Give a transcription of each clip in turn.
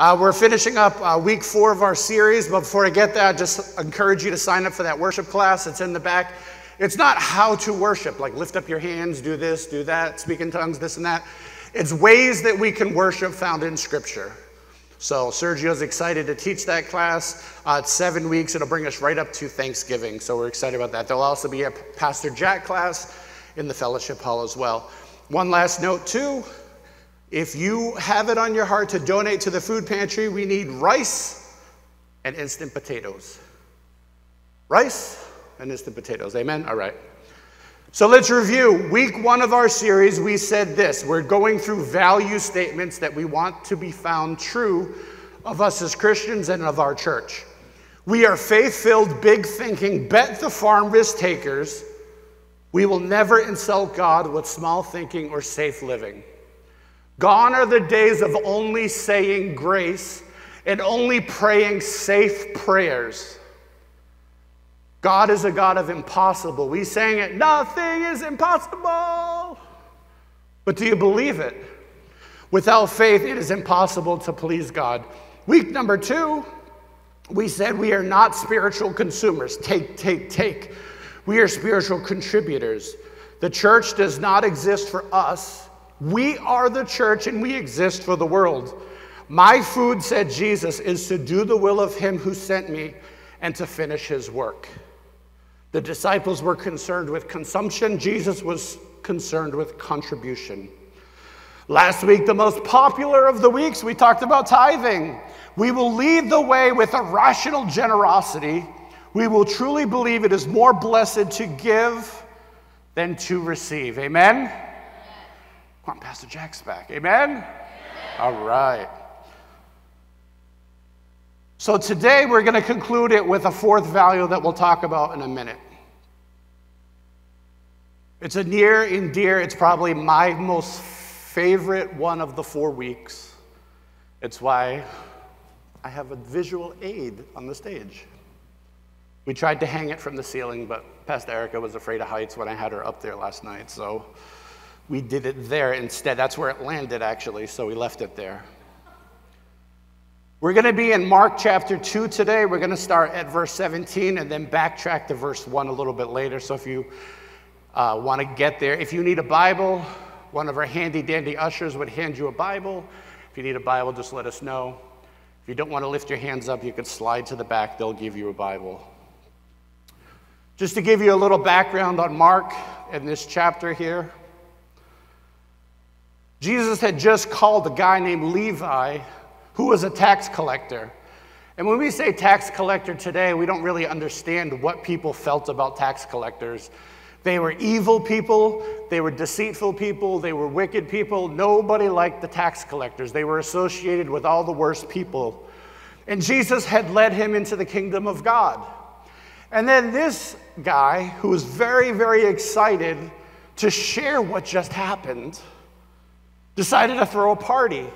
Uh, we're finishing up uh, week four of our series, but before I get there, I just encourage you to sign up for that worship class. It's in the back. It's not how to worship, like lift up your hands, do this, do that, speak in tongues, this and that. It's ways that we can worship found in Scripture. So Sergio's excited to teach that class. Uh, it's seven weeks. It'll bring us right up to Thanksgiving. So we're excited about that. There'll also be a Pastor Jack class in the fellowship hall as well. One last note, too. If you have it on your heart to donate to the food pantry, we need rice and instant potatoes. Rice and instant potatoes. Amen? All right. So let's review. Week one of our series, we said this we're going through value statements that we want to be found true of us as Christians and of our church. We are faith filled, big thinking, bet the farm risk takers. We will never insult God with small thinking or safe living. Gone are the days of only saying grace and only praying safe prayers. God is a God of impossible. We sang it, nothing is impossible. But do you believe it? Without faith, it is impossible to please God. Week number two, we said we are not spiritual consumers. Take, take, take. We are spiritual contributors. The church does not exist for us, we are the church and we exist for the world. My food, said Jesus, is to do the will of him who sent me and to finish his work. The disciples were concerned with consumption, Jesus was concerned with contribution. Last week, the most popular of the weeks, we talked about tithing. We will lead the way with a rational generosity. We will truly believe it is more blessed to give than to receive. Amen? Come on, Pastor Jack's back. Amen? Amen? All right. So today we're going to conclude it with a fourth value that we'll talk about in a minute. It's a near and dear, it's probably my most favorite one of the four weeks. It's why I have a visual aid on the stage. We tried to hang it from the ceiling, but Pastor Erica was afraid of heights when I had her up there last night, so we did it there instead. That's where it landed, actually, so we left it there. We're going to be in Mark chapter 2 today. We're going to start at verse 17 and then backtrack to verse 1 a little bit later. So if you uh, want to get there, if you need a Bible, one of our handy dandy ushers would hand you a Bible. If you need a Bible, just let us know. If you don't want to lift your hands up, you can slide to the back, they'll give you a Bible. Just to give you a little background on Mark in this chapter here, Jesus had just called a guy named Levi who was a tax collector. And when we say tax collector today, we don't really understand what people felt about tax collectors. They were evil people, they were deceitful people, they were wicked people. Nobody liked the tax collectors. They were associated with all the worst people. And Jesus had led him into the kingdom of God. And then this guy, who was very, very excited to share what just happened, decided to throw a party.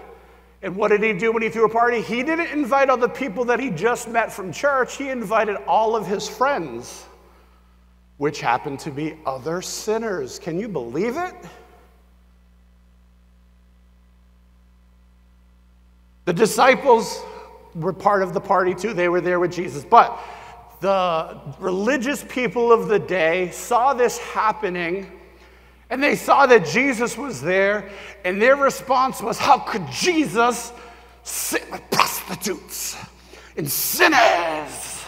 And what did he do when he threw a party? He didn't invite all the people that he just met from church, he invited all of his friends, which happened to be other sinners. Can you believe it? The disciples were part of the party too, they were there with Jesus. But the religious people of the day saw this happening and they saw that Jesus was there, and their response was, How could Jesus sit with prostitutes and sinners?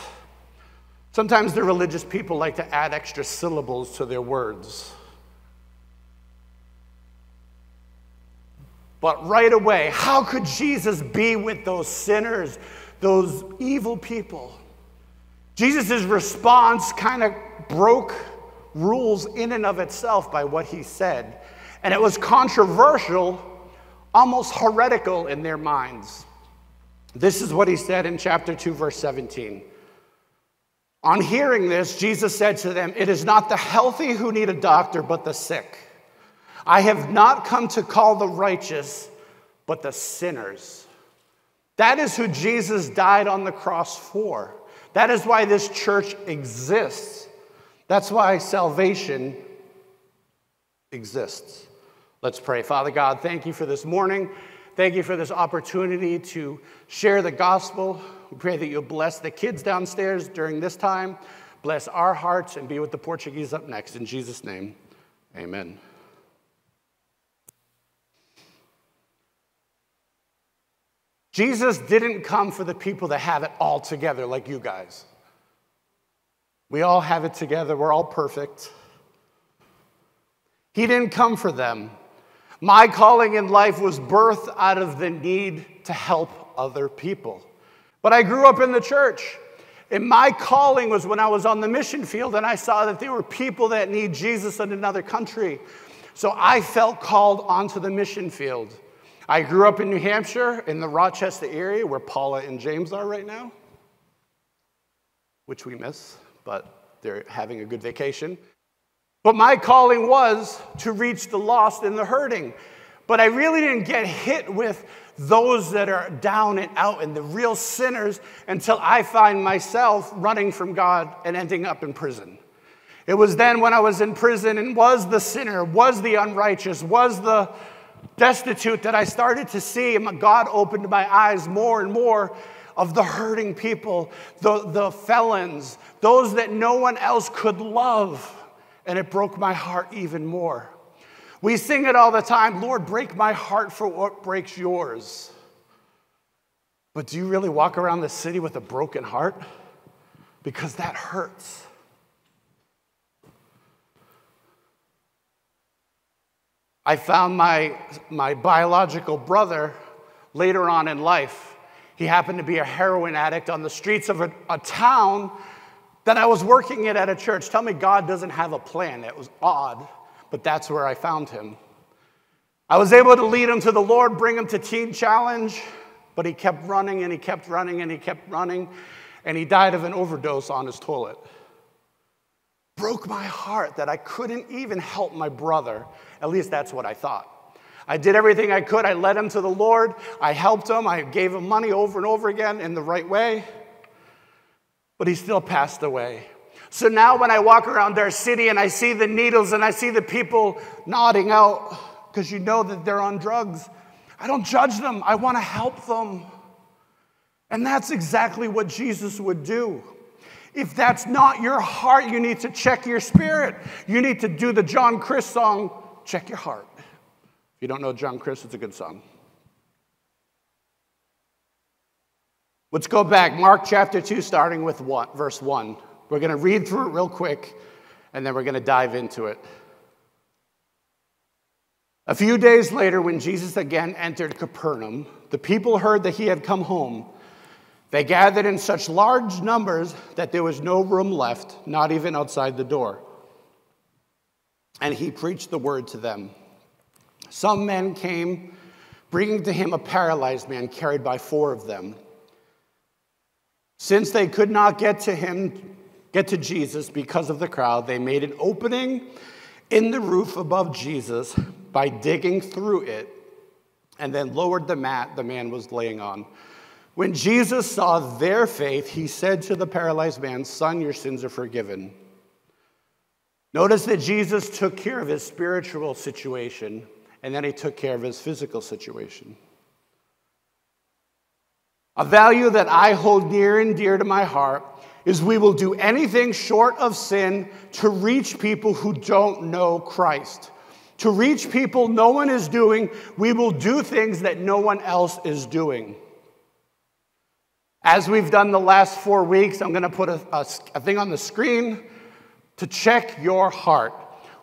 Sometimes the religious people like to add extra syllables to their words. But right away, how could Jesus be with those sinners, those evil people? Jesus' response kind of broke rules in and of itself by what he said. And it was controversial, almost heretical in their minds. This is what he said in chapter 2, verse 17. On hearing this, Jesus said to them, It is not the healthy who need a doctor, but the sick. I have not come to call the righteous, but the sinners. That is who Jesus died on the cross for. That is why this church exists. That's why salvation exists. Let's pray. Father God, thank you for this morning. Thank you for this opportunity to share the gospel. We pray that you'll bless the kids downstairs during this time, bless our hearts, and be with the Portuguese up next. In Jesus' name, amen. Jesus didn't come for the people that have it all together like you guys. We all have it together, we're all perfect. He didn't come for them. My calling in life was birthed out of the need to help other people. But I grew up in the church. And my calling was when I was on the mission field and I saw that there were people that need Jesus in another country. So I felt called onto the mission field. I grew up in New Hampshire, in the Rochester area where Paula and James are right now, which we miss, but they're having a good vacation. But my calling was to reach the lost and the hurting. But I really didn't get hit with those that are down and out and the real sinners until I find myself running from God and ending up in prison. It was then when I was in prison and was the sinner, was the unrighteous, was the destitute that I started to see, and God opened my eyes more and more of the hurting people, the, the felons, those that no one else could love and it broke my heart even more. We sing it all the time Lord, break my heart for what breaks yours. But do you really walk around the city with a broken heart? Because that hurts. I found my, my biological brother later on in life. He happened to be a heroin addict on the streets of a, a town that I was working it at a church. Tell me God doesn't have a plan. It was odd, but that's where I found him. I was able to lead him to the Lord, bring him to Teen Challenge, but he kept running and he kept running and he kept running, and he died of an overdose on his toilet. Broke my heart that I couldn't even help my brother. At least that's what I thought. I did everything I could. I led him to the Lord. I helped him. I gave him money over and over again in the right way but he still passed away. So now when I walk around our city and I see the needles and I see the people nodding out because you know that they're on drugs, I don't judge them. I want to help them. And that's exactly what Jesus would do. If that's not your heart, you need to check your spirit. You need to do the John Crist song, Check Your Heart. If you don't know John Crist, it's a good song. Let's go back. Mark chapter 2, starting with one, verse 1. We're going to read through it real quick, and then we're going to dive into it. A few days later, when Jesus again entered Capernaum, the people heard that he had come home. They gathered in such large numbers that there was no room left, not even outside the door. And he preached the word to them. Some men came, bringing to him a paralyzed man carried by four of them. Since they could not get to him, get to Jesus because of the crowd, they made an opening in the roof above Jesus by digging through it and then lowered the mat the man was laying on. When Jesus saw their faith, he said to the paralyzed man, Son, your sins are forgiven. Notice that Jesus took care of his spiritual situation and then he took care of his physical situation. A value that I hold near and dear to my heart is we will do anything short of sin to reach people who don't know Christ. To reach people no one is doing, we will do things that no one else is doing. As we've done the last four weeks, I'm going to put a, a, a thing on the screen to check your heart.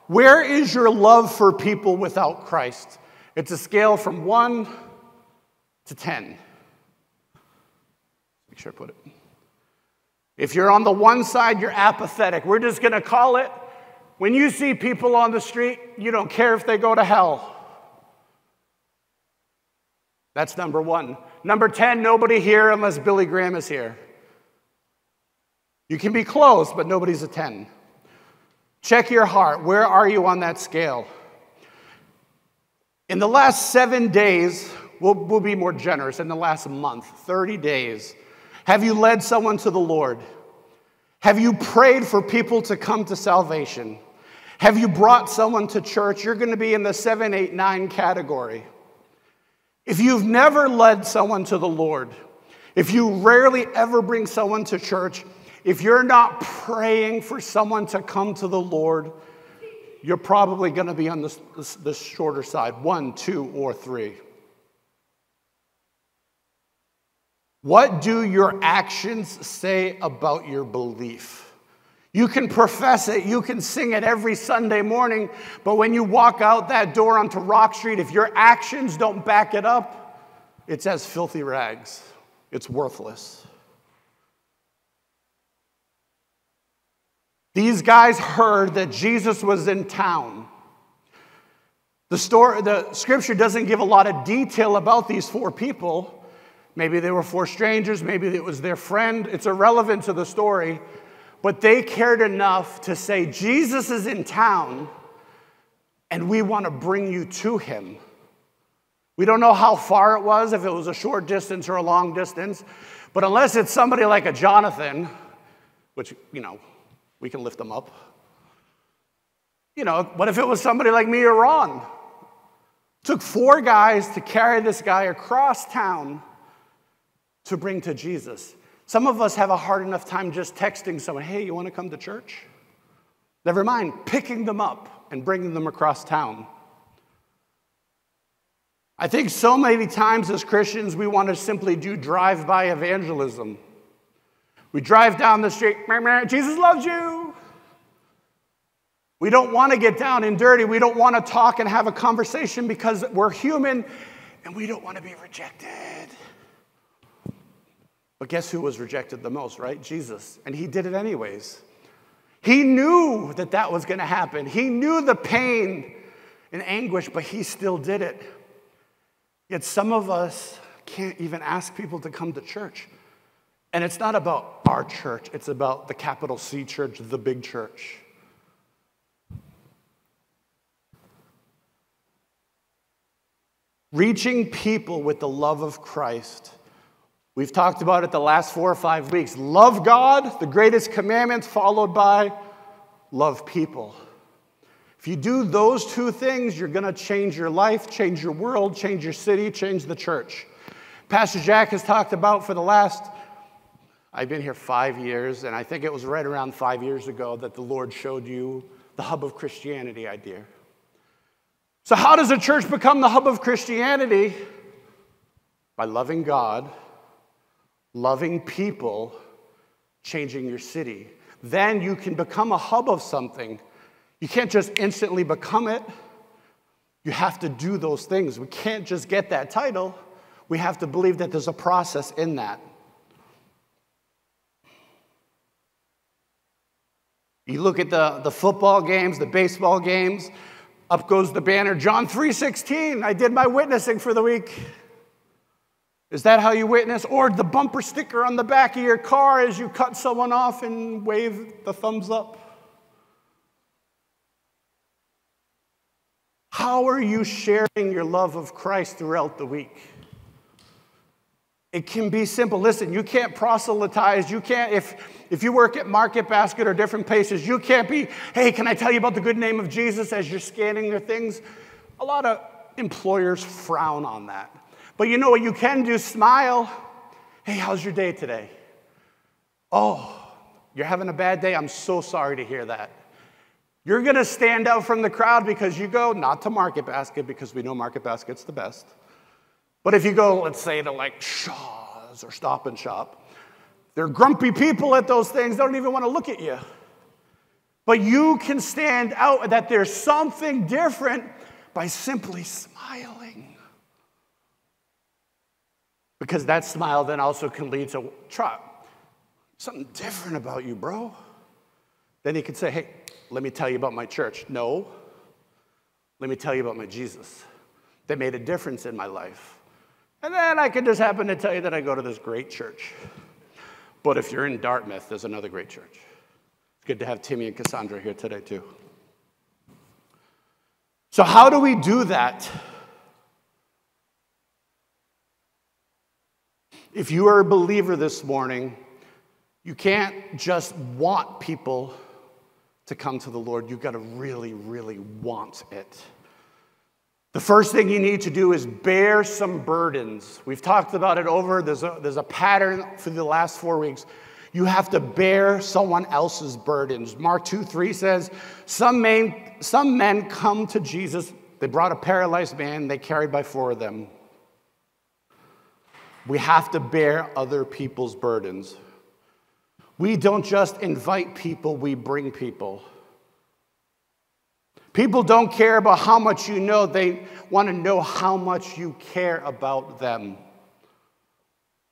Where is your love for people without Christ? It's a scale from one to 10. Make sure I put it. If you're on the one side, you're apathetic. We're just going to call it when you see people on the street, you don't care if they go to hell. That's number one. Number 10, nobody here unless Billy Graham is here. You can be close, but nobody's a 10. Check your heart. Where are you on that scale? In the last seven days, we'll, we'll be more generous. In the last month, 30 days, have you led someone to the Lord? Have you prayed for people to come to salvation? Have you brought someone to church? You're going to be in the 7, 8, 9 category. If you've never led someone to the Lord, if you rarely ever bring someone to church, if you're not praying for someone to come to the Lord, you're probably going to be on the, the, the shorter side one, two, or three. What do your actions say about your belief? You can profess it, you can sing it every Sunday morning, but when you walk out that door onto Rock Street, if your actions don't back it up, it's as filthy rags. It's worthless. These guys heard that Jesus was in town. The, story, the scripture doesn't give a lot of detail about these four people. Maybe they were four strangers, maybe it was their friend. It's irrelevant to the story. But they cared enough to say, Jesus is in town and we want to bring you to him. We don't know how far it was, if it was a short distance or a long distance, but unless it's somebody like a Jonathan, which, you know, we can lift them up. You know, what if it was somebody like me or Ron? Took four guys to carry this guy across town to bring to Jesus. Some of us have a hard enough time just texting someone, hey, you want to come to church? Never mind picking them up and bringing them across town. I think so many times as Christians, we want to simply do drive by evangelism. We drive down the street, Jesus loves you. We don't want to get down and dirty. We don't want to talk and have a conversation because we're human and we don't want to be rejected. But guess who was rejected the most, right? Jesus. And he did it anyways. He knew that that was going to happen. He knew the pain and anguish, but he still did it. Yet some of us can't even ask people to come to church. And it's not about our church, it's about the capital C church, the big church. Reaching people with the love of Christ We've talked about it the last four or five weeks. Love God, the greatest commandment, followed by love people. If you do those two things, you're going to change your life, change your world, change your city, change the church. Pastor Jack has talked about for the last, I've been here five years, and I think it was right around five years ago that the Lord showed you the hub of Christianity idea. So, how does a church become the hub of Christianity? By loving God loving people, changing your city. Then you can become a hub of something. You can't just instantly become it. You have to do those things. We can't just get that title. We have to believe that there's a process in that. You look at the, the football games, the baseball games, up goes the banner, John 3:16. I did my witnessing for the week. Is that how you witness? Or the bumper sticker on the back of your car as you cut someone off and wave the thumbs up? How are you sharing your love of Christ throughout the week? It can be simple. Listen, you can't proselytize. You can't, if, if you work at Market Basket or different places, you can't be, hey, can I tell you about the good name of Jesus as you're scanning your things? A lot of employers frown on that. But you know what you can do? Smile. Hey, how's your day today? Oh, you're having a bad day? I'm so sorry to hear that. You're going to stand out from the crowd because you go not to Market Basket because we know Market Basket's the best. But if you go, let's say, to like Shaw's or Stop and Shop, they're grumpy people at those things. They don't even want to look at you. But you can stand out that there's something different by simply smiling. Because that smile then also can lead to, try something different about you, bro. Then he could say, hey, let me tell you about my church. No, let me tell you about my Jesus that made a difference in my life. And then I could just happen to tell you that I go to this great church. But if you're in Dartmouth, there's another great church. It's good to have Timmy and Cassandra here today, too. So, how do we do that? If you are a believer this morning, you can't just want people to come to the Lord. You've got to really, really want it. The first thing you need to do is bear some burdens. We've talked about it over, there's a, there's a pattern for the last four weeks. You have to bear someone else's burdens. Mark 2 3 says, Some men, some men come to Jesus. They brought a paralyzed man, they carried by four of them. We have to bear other people's burdens. We don't just invite people, we bring people. People don't care about how much you know, they want to know how much you care about them.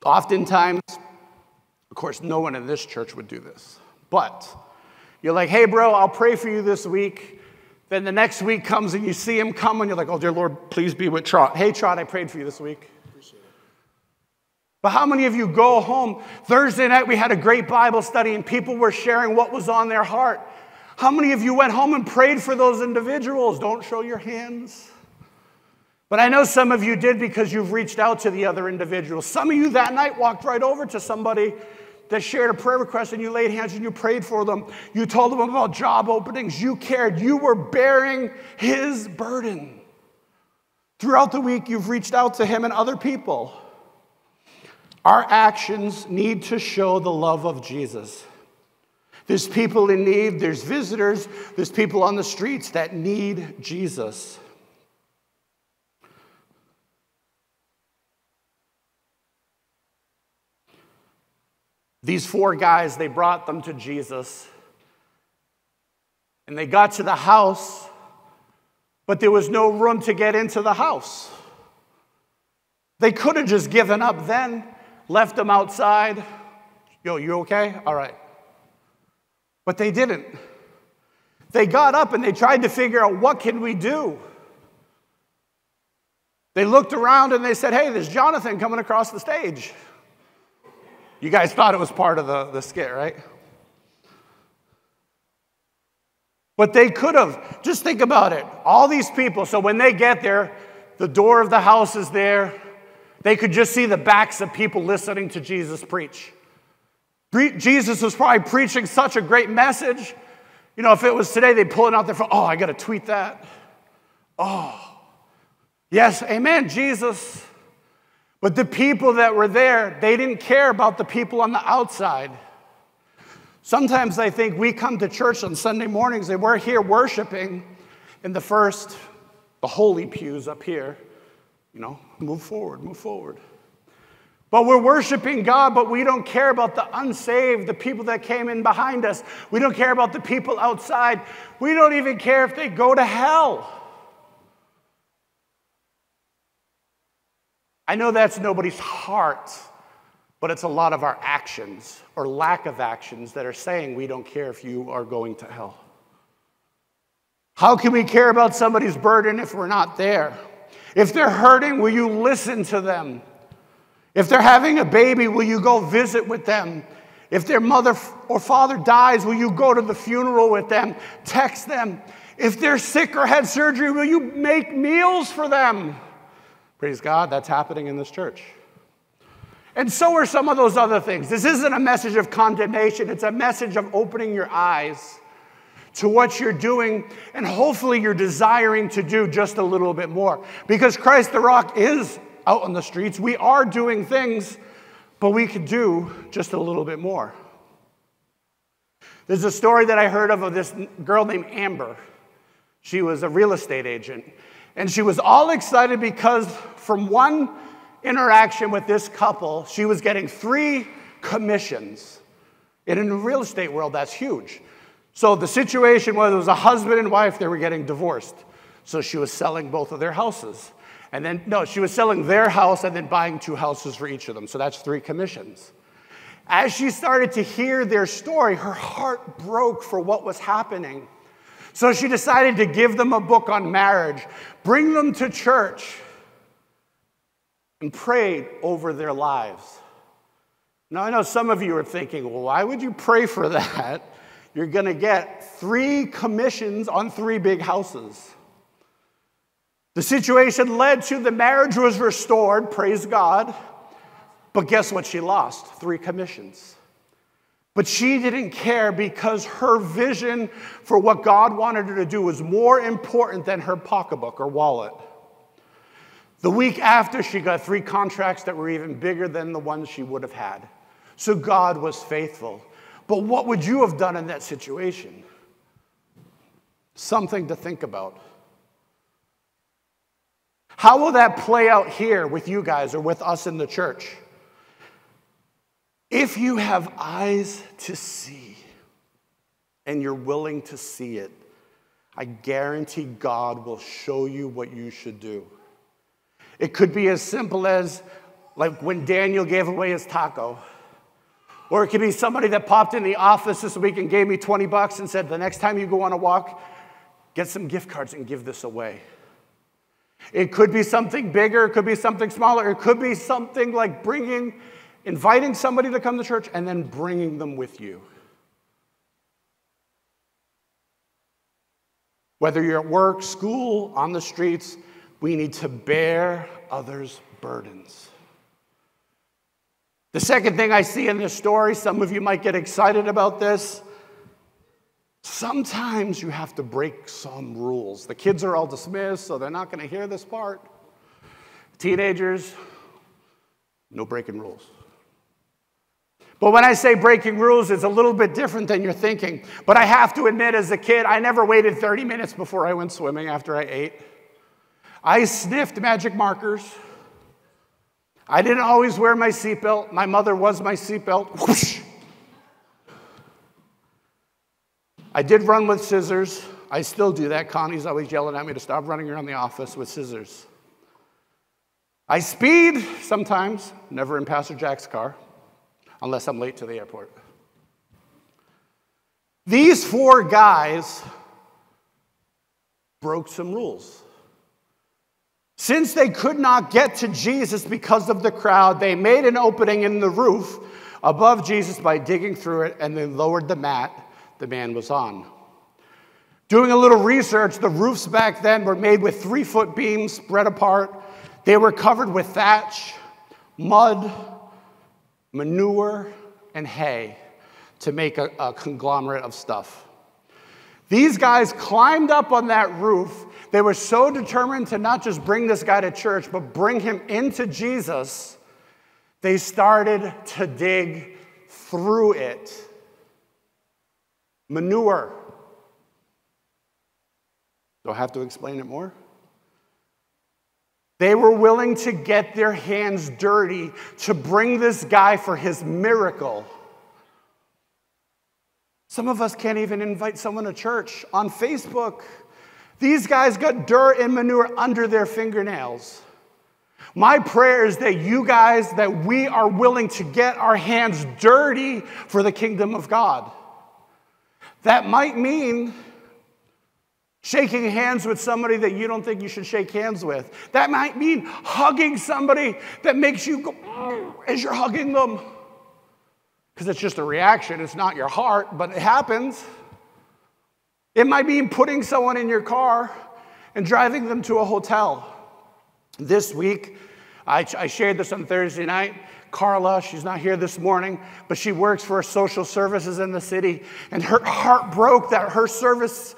Oftentimes, of course, no one in this church would do this, but you're like, hey, bro, I'll pray for you this week. Then the next week comes and you see him come and you're like, oh, dear Lord, please be with Trot. Hey, Trot, I prayed for you this week. But how many of you go home? Thursday night, we had a great Bible study and people were sharing what was on their heart. How many of you went home and prayed for those individuals? Don't show your hands. But I know some of you did because you've reached out to the other individuals. Some of you that night walked right over to somebody that shared a prayer request and you laid hands and you prayed for them. You told them about job openings. You cared. You were bearing his burden. Throughout the week, you've reached out to him and other people. Our actions need to show the love of Jesus. There's people in need, there's visitors, there's people on the streets that need Jesus. These four guys, they brought them to Jesus. And they got to the house, but there was no room to get into the house. They could have just given up then, left them outside. Yo, you okay? All right. But they didn't. They got up and they tried to figure out what can we do? They looked around and they said, Hey, there's Jonathan coming across the stage. You guys thought it was part of the, the skit, right? But they could have. Just think about it. All these people, so when they get there, the door of the house is there. They could just see the backs of people listening to Jesus preach. Jesus was probably preaching such a great message. You know, if it was today, they'd pull it out there for, oh, I got to tweet that. Oh, yes, amen, Jesus. But the people that were there, they didn't care about the people on the outside. Sometimes I think we come to church on Sunday mornings and we're here worshiping in the first, the holy pews up here. You know, move forward, move forward. But we're worshiping God, but we don't care about the unsaved, the people that came in behind us. We don't care about the people outside. We don't even care if they go to hell. I know that's nobody's heart, but it's a lot of our actions or lack of actions that are saying we don't care if you are going to hell. How can we care about somebody's burden if we're not there? If they're hurting, will you listen to them? If they're having a baby, will you go visit with them? If their mother or father dies, will you go to the funeral with them? Text them. If they're sick or had surgery, will you make meals for them? Praise God, that's happening in this church. And so are some of those other things. This isn't a message of condemnation, it's a message of opening your eyes to what you're doing, and hopefully you're desiring to do just a little bit more. Because Christ the Rock is out on the streets. We are doing things, but we could do just a little bit more. There's a story that I heard of of this girl named Amber. She was a real estate agent. And she was all excited because from one interaction with this couple, she was getting three commissions. And in the real estate world, that's huge. So the situation was it was a husband and wife, they were getting divorced. So she was selling both of their houses. And then, no, she was selling their house and then buying two houses for each of them. So that's three commissions. As she started to hear their story, her heart broke for what was happening. So she decided to give them a book on marriage, bring them to church, and prayed over their lives. Now, I know some of you are thinking, well, why would you pray for that? You're going to get three commissions on three big houses. The situation led to the marriage was restored, praise God. But guess what? She lost three commissions. But she didn't care because her vision for what God wanted her to do was more important than her pocketbook or wallet. The week after, she got three contracts that were even bigger than the ones she would have had. So God was faithful. But what would you have done in that situation? Something to think about. How will that play out here with you guys or with us in the church? If you have eyes to see and you're willing to see it, I guarantee God will show you what you should do. It could be as simple as like when Daniel gave away his taco. Or it could be somebody that popped in the office this week and gave me 20 bucks and said, the next time you go on a walk, get some gift cards and give this away. It could be something bigger, it could be something smaller, it could be something like bringing, inviting somebody to come to church and then bringing them with you. Whether you're at work, school, on the streets, we need to bear others' burdens. The second thing I see in this story, some of you might get excited about this. Sometimes you have to break some rules. The kids are all dismissed, so they're not going to hear this part. Teenagers, no breaking rules. But when I say breaking rules, it's a little bit different than you're thinking. But I have to admit, as a kid, I never waited 30 minutes before I went swimming after I ate. I sniffed magic markers. I didn't always wear my seatbelt. My mother was my seatbelt. I did run with scissors. I still do that. Connie's always yelling at me to stop running around the office with scissors. I speed sometimes, never in Pastor Jack's car, unless I'm late to the airport. These four guys broke some rules. Since they could not get to Jesus because of the crowd, they made an opening in the roof above Jesus by digging through it and then lowered the mat the man was on. Doing a little research, the roofs back then were made with three foot beams spread apart. They were covered with thatch, mud, manure, and hay to make a, a conglomerate of stuff. These guys climbed up on that roof. They were so determined to not just bring this guy to church, but bring him into Jesus. They started to dig through it manure. Do I have to explain it more? They were willing to get their hands dirty to bring this guy for his miracle. Some of us can't even invite someone to church on Facebook. These guys got dirt and manure under their fingernails. My prayer is that you guys, that we are willing to get our hands dirty for the kingdom of God. That might mean shaking hands with somebody that you don't think you should shake hands with. That might mean hugging somebody that makes you go mm, as you're hugging them. Because it's just a reaction, it's not your heart, but it happens. It might mean putting someone in your car and driving them to a hotel. This week, I, I shared this on Thursday night. Carla, she's not here this morning, but she works for social services in the city. And her heart broke that her service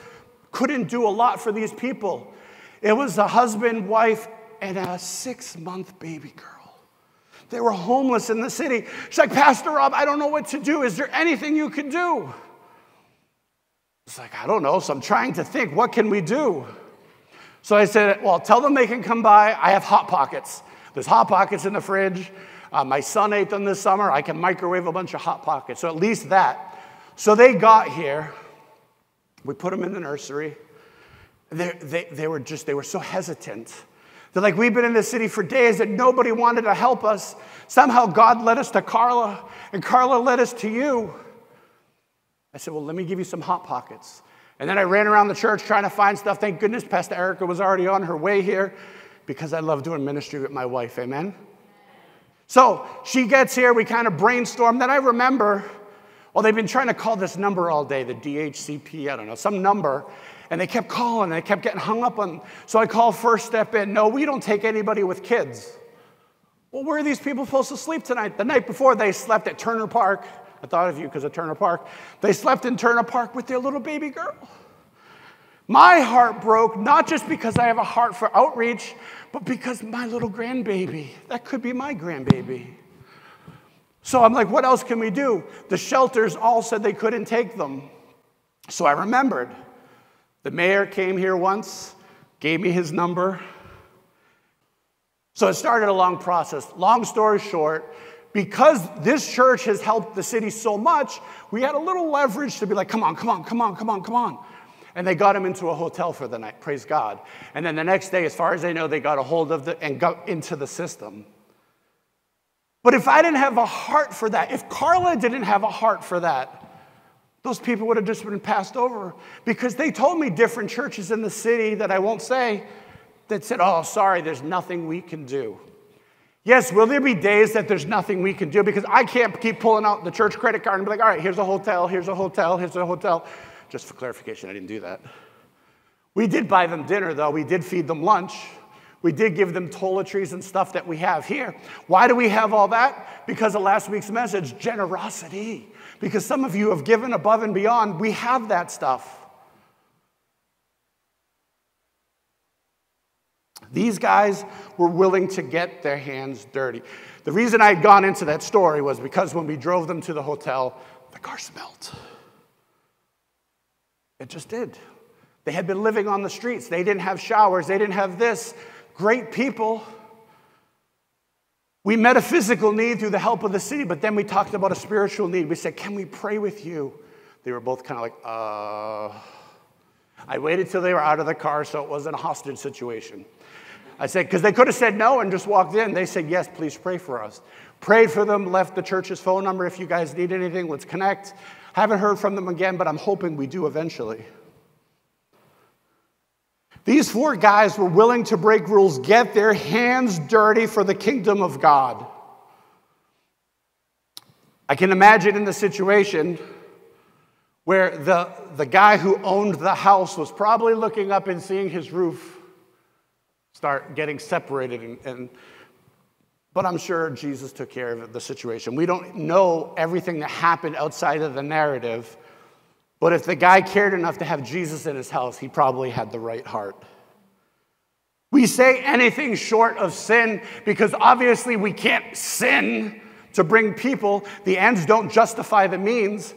couldn't do a lot for these people. It was a husband, wife, and a six month baby girl. They were homeless in the city. She's like, Pastor Rob, I don't know what to do. Is there anything you could do? It's like, I don't know. So I'm trying to think, what can we do? So I said, Well, tell them they can come by. I have Hot Pockets. There's Hot Pockets in the fridge. Uh, my son ate them this summer. I can microwave a bunch of Hot Pockets. So at least that. So they got here. We put them in the nursery. They, they, they were just, they were so hesitant. They're like, we've been in the city for days and nobody wanted to help us. Somehow God led us to Carla, and Carla led us to you. I said, well, let me give you some Hot Pockets. And then I ran around the church trying to find stuff. Thank goodness Pastor Erica was already on her way here because I love doing ministry with my wife. Amen. So she gets here, we kind of brainstorm. Then I remember, well, they've been trying to call this number all day, the DHCP, I don't know, some number. And they kept calling, and they kept getting hung up on. So I called First Step Inn. No, we don't take anybody with kids. Well, where are these people supposed to sleep tonight? The night before, they slept at Turner Park. I thought of you because of Turner Park. They slept in Turner Park with their little baby girl. My heart broke, not just because I have a heart for outreach, but because my little grandbaby, that could be my grandbaby. So I'm like, what else can we do? The shelters all said they couldn't take them. So I remembered. The mayor came here once, gave me his number. So it started a long process. Long story short, because this church has helped the city so much, we had a little leverage to be like, come on, come on, come on, come on, come on. And they got him into a hotel for the night, praise God. And then the next day, as far as they know, they got a hold of the and got into the system. But if I didn't have a heart for that, if Carla didn't have a heart for that, those people would have just been passed over because they told me different churches in the city that I won't say that said, Oh, sorry, there's nothing we can do. Yes, will there be days that there's nothing we can do? Because I can't keep pulling out the church credit card and be like, All right, here's a hotel, here's a hotel, here's a hotel. Just for clarification, I didn't do that. We did buy them dinner, though. We did feed them lunch. We did give them toiletries and stuff that we have here. Why do we have all that? Because of last week's message generosity because some of you have given above and beyond. We have that stuff. These guys were willing to get their hands dirty. The reason I had gone into that story was because when we drove them to the hotel, the car smelled. It just did. They had been living on the streets. They didn't have showers. They didn't have this. Great people. We met a physical need through the help of the city, but then we talked about a spiritual need. We said, Can we pray with you? They were both kind of like, Uh. I waited till they were out of the car so it wasn't a hostage situation. I said, because they could have said no and just walked in. They said, Yes, please pray for us. Prayed for them, left the church's phone number. If you guys need anything, let's connect. Haven't heard from them again, but I'm hoping we do eventually. These four guys were willing to break rules, get their hands dirty for the kingdom of God. I can imagine in the situation where the, the guy who owned the house was probably looking up and seeing his roof start getting separated. And, and, but I'm sure Jesus took care of the situation. We don't know everything that happened outside of the narrative. But if the guy cared enough to have Jesus in his house, he probably had the right heart. We say anything short of sin because obviously we can't sin to bring people. The ends don't justify the means.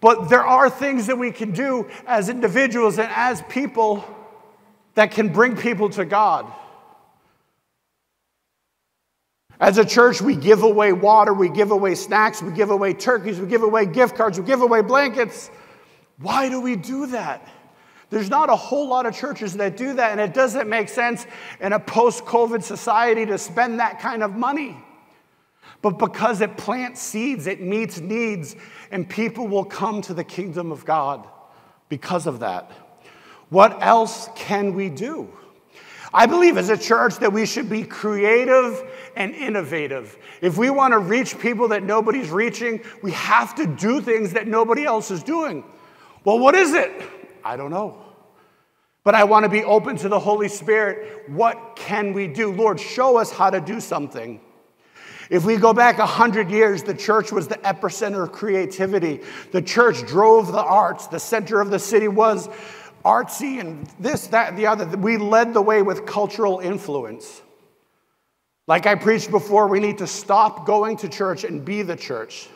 But there are things that we can do as individuals and as people that can bring people to God. As a church, we give away water, we give away snacks, we give away turkeys, we give away gift cards, we give away blankets. Why do we do that? There's not a whole lot of churches that do that, and it doesn't make sense in a post COVID society to spend that kind of money. But because it plants seeds, it meets needs, and people will come to the kingdom of God because of that. What else can we do? I believe as a church that we should be creative and innovative. If we want to reach people that nobody's reaching, we have to do things that nobody else is doing. Well, what is it? I don't know. But I want to be open to the Holy Spirit. What can we do? Lord, show us how to do something. If we go back 100 years, the church was the epicenter of creativity. The church drove the arts. The center of the city was artsy and this, that, and the other. We led the way with cultural influence. Like I preached before, we need to stop going to church and be the church.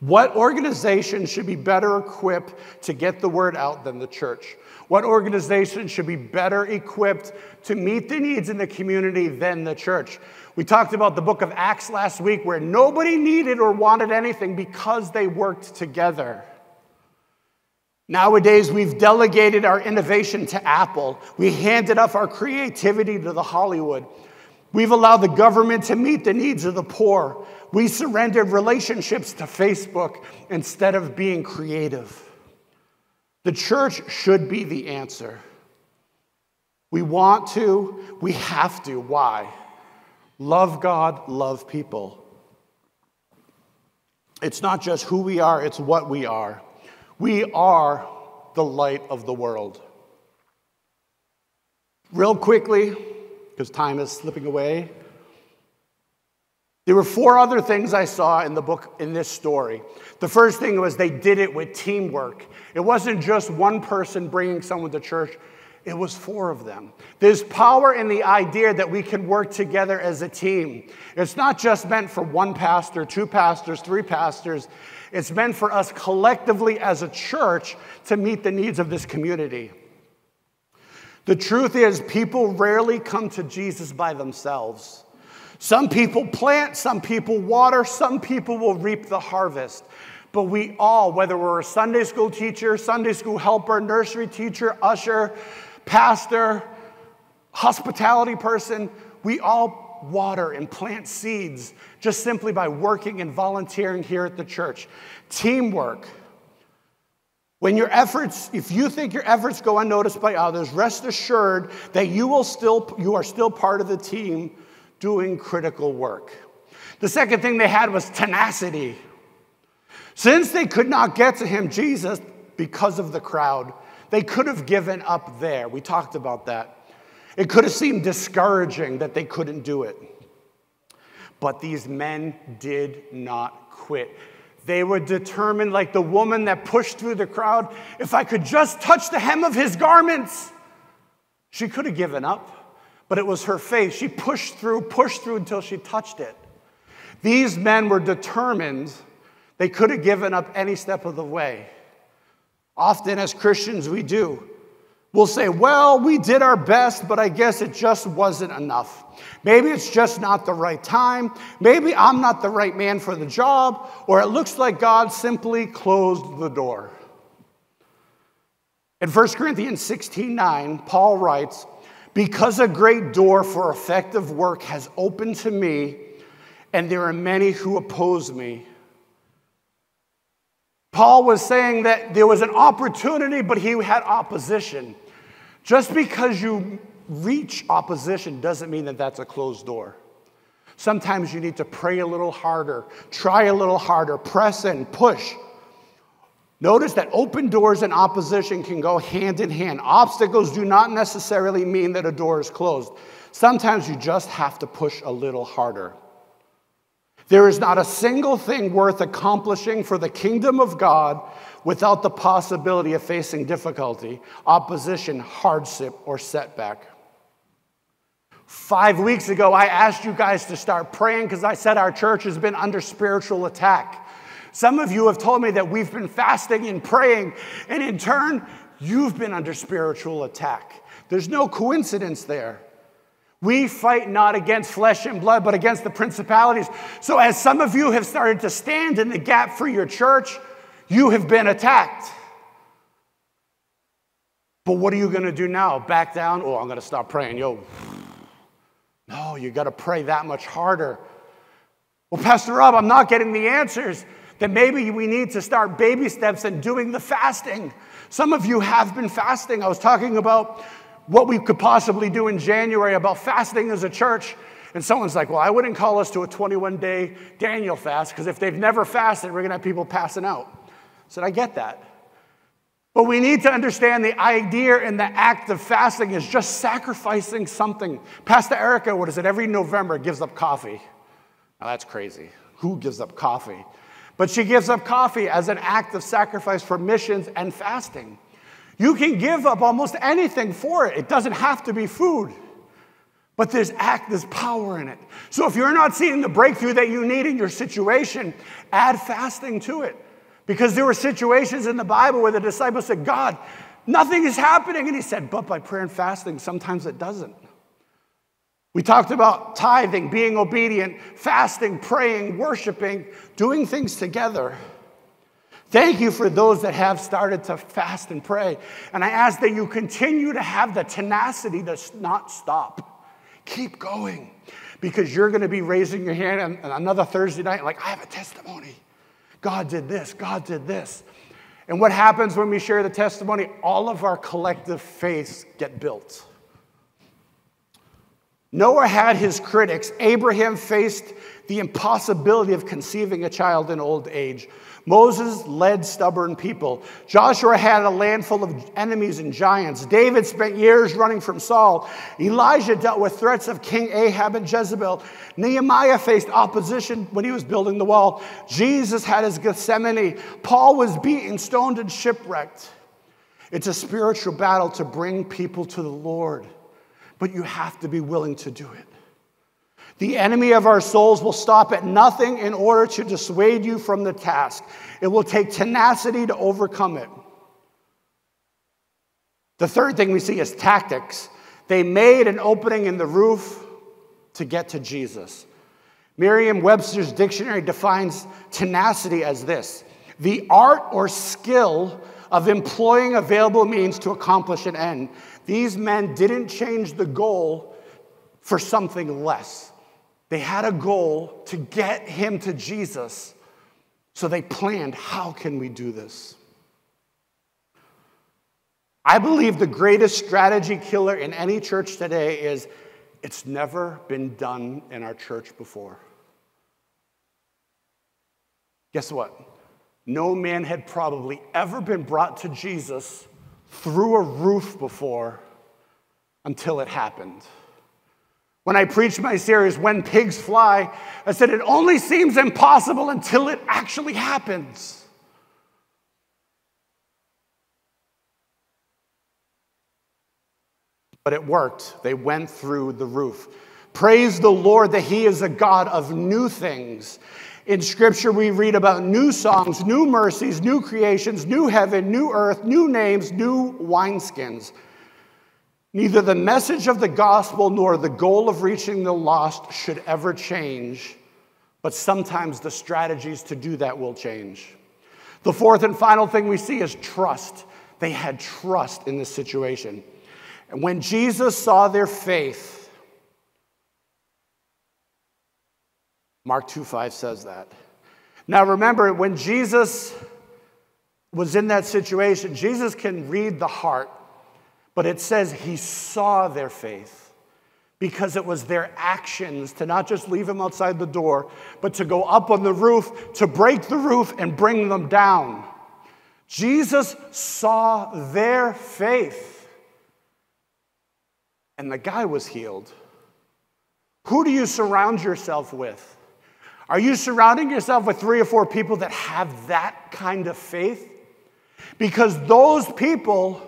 What organization should be better equipped to get the word out than the church? What organization should be better equipped to meet the needs in the community than the church? We talked about the book of Acts last week where nobody needed or wanted anything because they worked together. Nowadays, we've delegated our innovation to Apple. We handed off our creativity to the Hollywood. We've allowed the government to meet the needs of the poor. We surrendered relationships to Facebook instead of being creative. The church should be the answer. We want to, we have to. Why? Love God, love people. It's not just who we are, it's what we are. We are the light of the world. Real quickly, because time is slipping away. There were four other things I saw in the book in this story. The first thing was they did it with teamwork. It wasn't just one person bringing someone to church. It was four of them. There's power in the idea that we can work together as a team. It's not just meant for one pastor, two pastors, three pastors. It's meant for us collectively as a church to meet the needs of this community. The truth is, people rarely come to Jesus by themselves. Some people plant, some people water, some people will reap the harvest. But we all, whether we're a Sunday school teacher, Sunday school helper, nursery teacher, usher, pastor, hospitality person, we all water and plant seeds just simply by working and volunteering here at the church. Teamwork. When your efforts, if you think your efforts go unnoticed by others, rest assured that you will still you are still part of the team doing critical work. The second thing they had was tenacity. Since they could not get to him, Jesus, because of the crowd, they could have given up there. We talked about that. It could have seemed discouraging that they couldn't do it. But these men did not quit. They were determined, like the woman that pushed through the crowd, if I could just touch the hem of his garments. She could have given up, but it was her faith. She pushed through, pushed through until she touched it. These men were determined. They could have given up any step of the way. Often, as Christians, we do. We'll say, well, we did our best, but I guess it just wasn't enough. Maybe it's just not the right time. Maybe I'm not the right man for the job, or it looks like God simply closed the door. In 1 Corinthians 16 9, Paul writes, Because a great door for effective work has opened to me, and there are many who oppose me. Paul was saying that there was an opportunity, but he had opposition. Just because you reach opposition doesn't mean that that's a closed door. Sometimes you need to pray a little harder, try a little harder, press and push. Notice that open doors and opposition can go hand in hand. Obstacles do not necessarily mean that a door is closed. Sometimes you just have to push a little harder. There is not a single thing worth accomplishing for the kingdom of God without the possibility of facing difficulty, opposition, hardship, or setback. Five weeks ago, I asked you guys to start praying because I said our church has been under spiritual attack. Some of you have told me that we've been fasting and praying, and in turn, you've been under spiritual attack. There's no coincidence there. We fight not against flesh and blood, but against the principalities. So, as some of you have started to stand in the gap for your church, you have been attacked. But what are you going to do now? Back down? Oh, I'm going to stop praying. Yo, no, you got to pray that much harder. Well, Pastor Rob, I'm not getting the answers. Then maybe we need to start baby steps and doing the fasting. Some of you have been fasting. I was talking about what we could possibly do in January about fasting as a church. And someone's like, well, I wouldn't call us to a 21 day Daniel fast because if they've never fasted, we're going to have people passing out. I said, I get that. But we need to understand the idea and the act of fasting is just sacrificing something. Pastor Erica, what is it, every November gives up coffee. Now that's crazy. Who gives up coffee? But she gives up coffee as an act of sacrifice for missions and fasting. You can give up almost anything for it. It doesn't have to be food. But there's act, there's power in it. So if you're not seeing the breakthrough that you need in your situation, add fasting to it. Because there were situations in the Bible where the disciples said, God, nothing is happening. And he said, but by prayer and fasting, sometimes it doesn't. We talked about tithing, being obedient, fasting, praying, worshiping, doing things together. Thank you for those that have started to fast and pray. And I ask that you continue to have the tenacity to not stop. Keep going because you're going to be raising your hand on another Thursday night, like, I have a testimony. God did this, God did this. And what happens when we share the testimony? All of our collective faiths get built. Noah had his critics. Abraham faced the impossibility of conceiving a child in old age. Moses led stubborn people. Joshua had a land full of enemies and giants. David spent years running from Saul. Elijah dealt with threats of King Ahab and Jezebel. Nehemiah faced opposition when he was building the wall. Jesus had his Gethsemane. Paul was beaten, stoned, and shipwrecked. It's a spiritual battle to bring people to the Lord, but you have to be willing to do it. The enemy of our souls will stop at nothing in order to dissuade you from the task. It will take tenacity to overcome it. The third thing we see is tactics. They made an opening in the roof to get to Jesus. Merriam Webster's dictionary defines tenacity as this the art or skill of employing available means to accomplish an end. These men didn't change the goal for something less. They had a goal to get him to Jesus. So they planned how can we do this? I believe the greatest strategy killer in any church today is it's never been done in our church before. Guess what? No man had probably ever been brought to Jesus through a roof before until it happened. When I preached my series, When Pigs Fly, I said it only seems impossible until it actually happens. But it worked. They went through the roof. Praise the Lord that He is a God of new things. In Scripture, we read about new songs, new mercies, new creations, new heaven, new earth, new names, new wineskins. Neither the message of the gospel nor the goal of reaching the lost should ever change, but sometimes the strategies to do that will change. The fourth and final thing we see is trust. They had trust in this situation. And when Jesus saw their faith, Mark 2 5 says that. Now remember, when Jesus was in that situation, Jesus can read the heart, but it says he saw their faith because it was their actions to not just leave him outside the door, but to go up on the roof, to break the roof and bring them down. Jesus saw their faith, and the guy was healed. Who do you surround yourself with? Are you surrounding yourself with three or four people that have that kind of faith? Because those people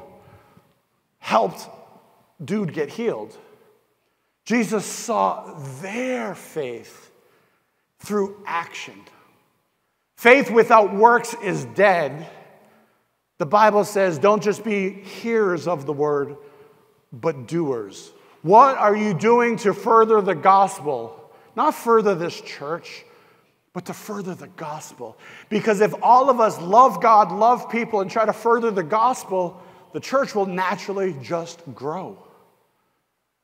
helped dude get healed. Jesus saw their faith through action. Faith without works is dead. The Bible says, don't just be hearers of the word, but doers. What are you doing to further the gospel? Not further this church, but to further the gospel. Because if all of us love God, love people, and try to further the gospel, the church will naturally just grow.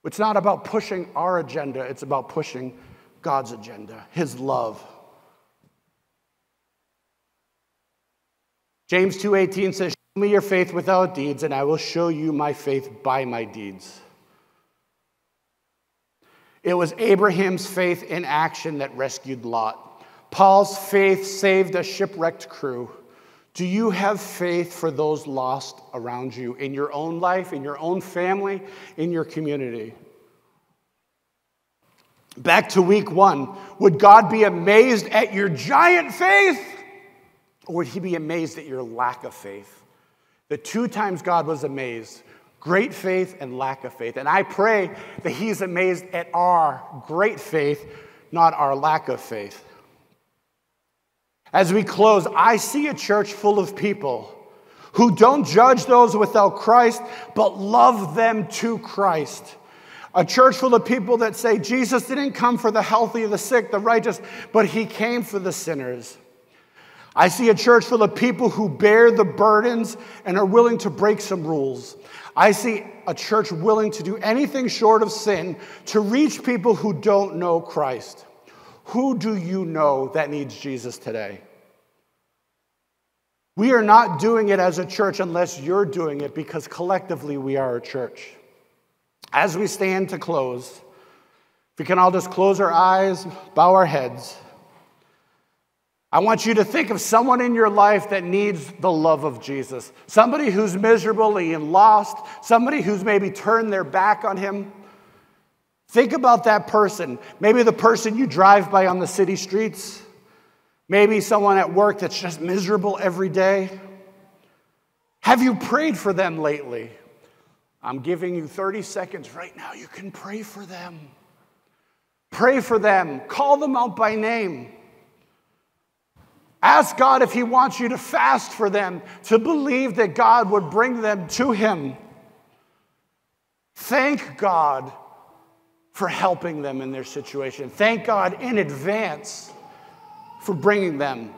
It's not about pushing our agenda, it's about pushing God's agenda, His love. James 2:18 says, "Show me your faith without deeds, and I will show you my faith by my deeds." It was Abraham's faith in action that rescued Lot. Paul's faith saved a shipwrecked crew. Do you have faith for those lost around you in your own life, in your own family, in your community? Back to week one. Would God be amazed at your giant faith? Or would he be amazed at your lack of faith? The two times God was amazed great faith and lack of faith. And I pray that he's amazed at our great faith, not our lack of faith. As we close, I see a church full of people who don't judge those without Christ, but love them to Christ. A church full of people that say Jesus didn't come for the healthy, the sick, the righteous, but he came for the sinners. I see a church full of people who bear the burdens and are willing to break some rules. I see a church willing to do anything short of sin to reach people who don't know Christ. Who do you know that needs Jesus today? We are not doing it as a church unless you're doing it because collectively we are a church. As we stand to close, if we can all just close our eyes, bow our heads. I want you to think of someone in your life that needs the love of Jesus. Somebody who's miserable and lost, somebody who's maybe turned their back on him. Think about that person. Maybe the person you drive by on the city streets. Maybe someone at work that's just miserable every day. Have you prayed for them lately? I'm giving you 30 seconds right now. You can pray for them. Pray for them. Call them out by name. Ask God if He wants you to fast for them, to believe that God would bring them to Him. Thank God for helping them in their situation. Thank God in advance for bringing them.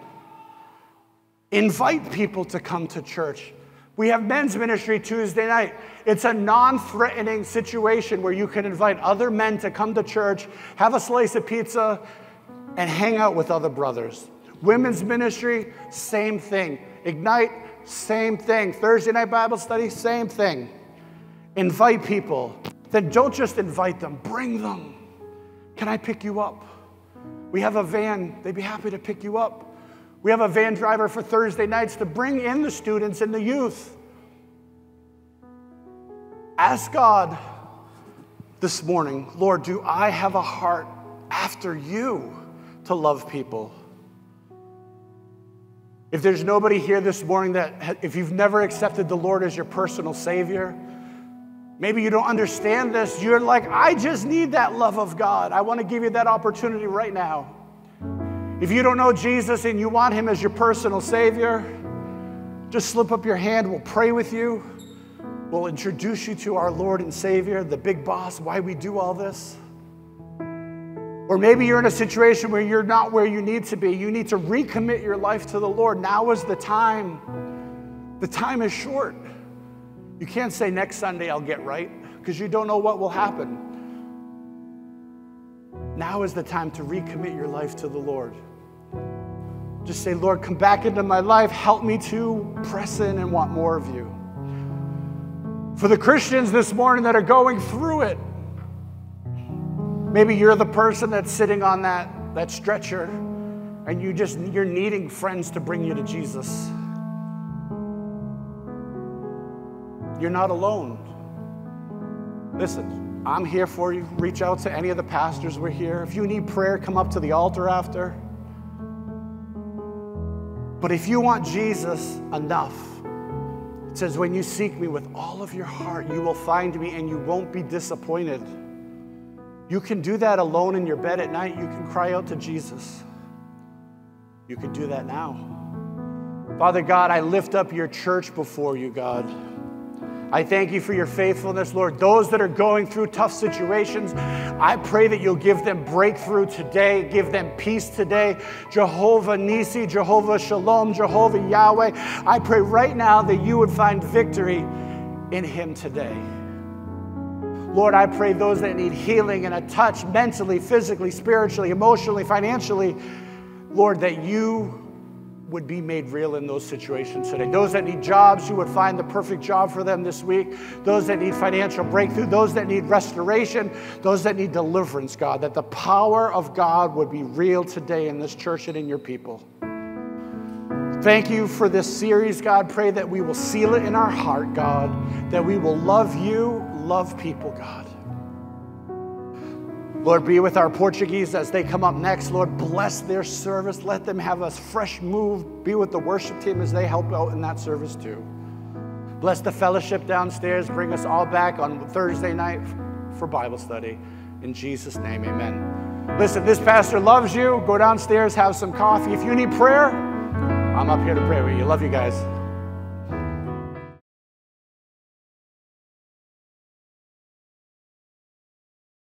Invite people to come to church. We have men's ministry Tuesday night. It's a non threatening situation where you can invite other men to come to church, have a slice of pizza, and hang out with other brothers. Women's ministry, same thing. Ignite, same thing. Thursday night Bible study, same thing. Invite people. Then don't just invite them, bring them. Can I pick you up? We have a van, they'd be happy to pick you up. We have a van driver for Thursday nights to bring in the students and the youth. Ask God this morning, Lord, do I have a heart after you to love people? If there's nobody here this morning that, if you've never accepted the Lord as your personal Savior, maybe you don't understand this, you're like, I just need that love of God. I want to give you that opportunity right now. If you don't know Jesus and you want him as your personal Savior, just slip up your hand. We'll pray with you. We'll introduce you to our Lord and Savior, the big boss, why we do all this. Or maybe you're in a situation where you're not where you need to be. You need to recommit your life to the Lord. Now is the time. The time is short. You can't say next Sunday I'll get right because you don't know what will happen. Now is the time to recommit your life to the Lord. Just say, Lord, come back into my life. Help me to press in and want more of you. For the Christians this morning that are going through it, maybe you're the person that's sitting on that, that stretcher and you just you're needing friends to bring you to Jesus. You're not alone. Listen, I'm here for you. Reach out to any of the pastors. We're here. If you need prayer, come up to the altar after. But if you want Jesus enough, it says, when you seek me with all of your heart, you will find me and you won't be disappointed. You can do that alone in your bed at night. You can cry out to Jesus. You can do that now. Father God, I lift up your church before you, God. I thank you for your faithfulness, Lord. Those that are going through tough situations, I pray that you'll give them breakthrough today, give them peace today. Jehovah Nisi, Jehovah Shalom, Jehovah Yahweh, I pray right now that you would find victory in him today. Lord, I pray those that need healing and a touch mentally, physically, spiritually, emotionally, financially, Lord, that you would be made real in those situations today. Those that need jobs, you would find the perfect job for them this week. Those that need financial breakthrough, those that need restoration, those that need deliverance, God, that the power of God would be real today in this church and in your people. Thank you for this series, God. Pray that we will seal it in our heart, God, that we will love you, love people, God. Lord, be with our Portuguese as they come up next. Lord, bless their service. Let them have a fresh move. Be with the worship team as they help out in that service too. Bless the fellowship downstairs. Bring us all back on Thursday night for Bible study. In Jesus' name, amen. Listen, this pastor loves you. Go downstairs, have some coffee. If you need prayer, I'm up here to pray with you. Love you guys.